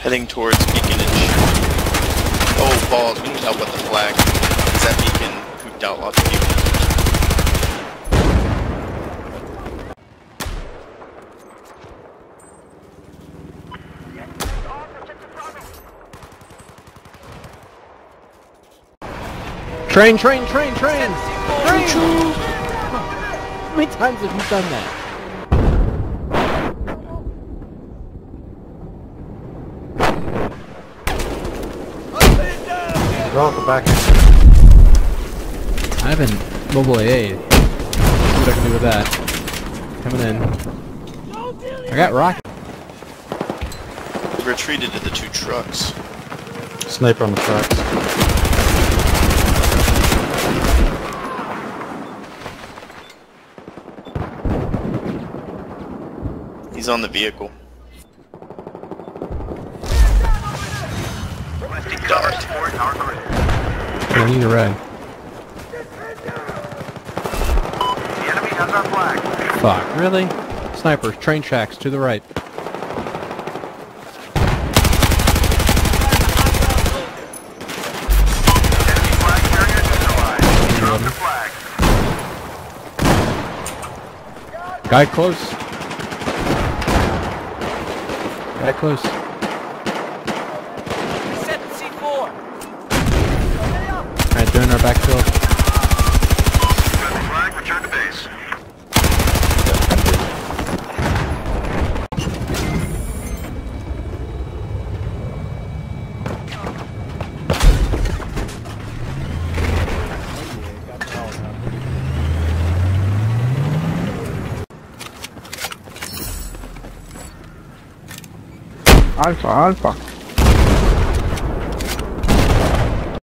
Heading towards beaconage. Oh, balls. We need help with the flag. Because that beacon pooped out lots of people. Train, train, train, train! Train! How many times have you done that? They're all at the back. I have an mobile AA. See what I can do with that. Coming in. I got rocket. Retreated to the two trucks. Sniper on the tracks. He's on the vehicle. He I need a ride. Fuck, really? Snipers, train tracks to the right. Guy close. Guy close. Alright, they're in our backfield. Alpha, Alpha.